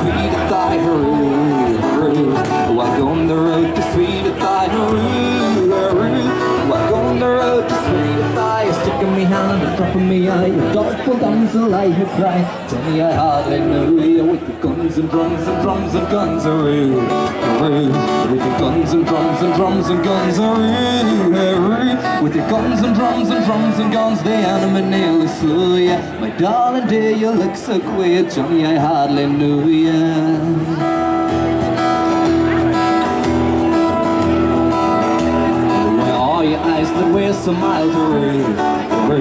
sweet Athy, hurroo, hurroo. Walk on the road to sweet Athy, hurroo, me and dropping me eye. A doleful damsel I have cried. Johnny, I hardly know you with the guns and drums and drums and guns, hurroo, hurroo. With the guns and drums and drums and guns, hurroo, hurroo. With the guns and drums and drums and guns, the enemy nearly slew ya. My darling dear, you look so queer, Johnny, I hardly knew ya. Are your eyes that wear so mild? Where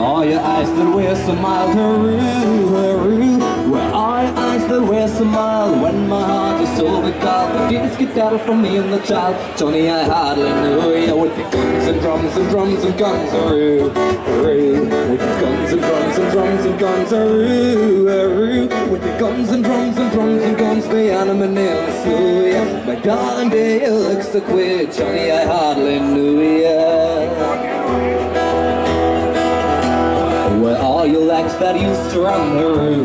are your eyes that mild hurroo, hurroo? Where are your eyes that wear so mild when my heart is so beguiled? The kids get out from me and the child. Johnny, I hardly knew you with the guns and drums and drums and guns, hurroo? With the guns and drums and drums and guns, hurroo? With the guns and drums and drums and guns, ya. My darling dear, you look so queer, Johnny, I hardly knew ya. That used to run the roo?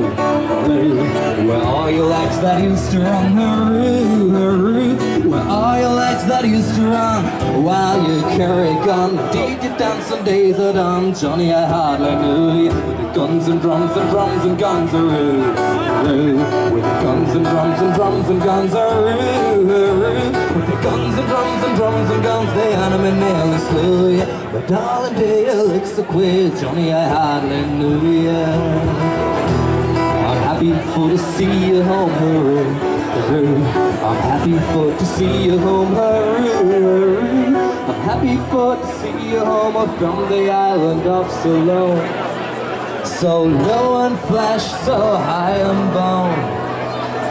Where are your legs that used to run the roo? Where are your legs that used to run while you carry a gun? Did you dance on days are done? Johnny, I hardly knew you. With the guns and drums and drums and guns, roo, roo. With the guns and drums and drums and guns, roo, roo. With the guns and drums and and guns, the enemy nearly slew you. But darling, dear, look so queer, Johnny, I hardly knew you. I'm happy for to see you home, hurroo. I'm happy for to see you home, hurroo. I'm happy for to see you home from the island of Ceylon. So low and flesh, so high and bone.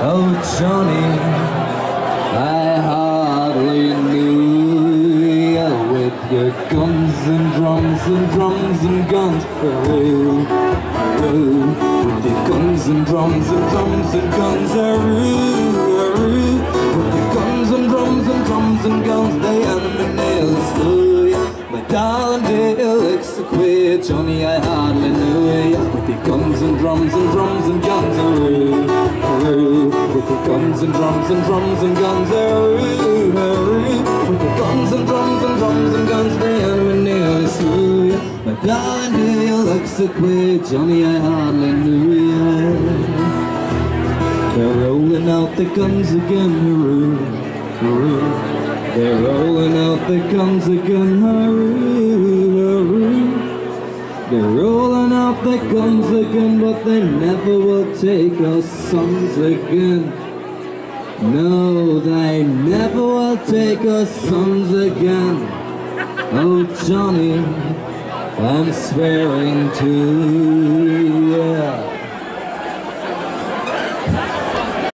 Oh, Johnny, your guns and drums and drums and guns. Hurroo, hurroo. With your guns and drums and drums and guns. Hurroo, hurroo. With your guns and drums and drums and guns. The enemy slew ya. My darling dear, so queer. Johnny, I hardly knew ya. With your guns and drums and drums guns and drums and drums and guns. Hurroo, hurroo. With your guns and drums and drums and guns. The enemy nearly slew ya. My darling dear, you look so queer. Johnny, I hardly knew ya. They're rolling out the guns again, hurroo, hurroo. They're rolling out the guns again, hurroo, hurroo. They're rolling out the guns again, but they never will take our sons again. No, they never will take our sons again Oh Johnny, I'm swearing to you yeah.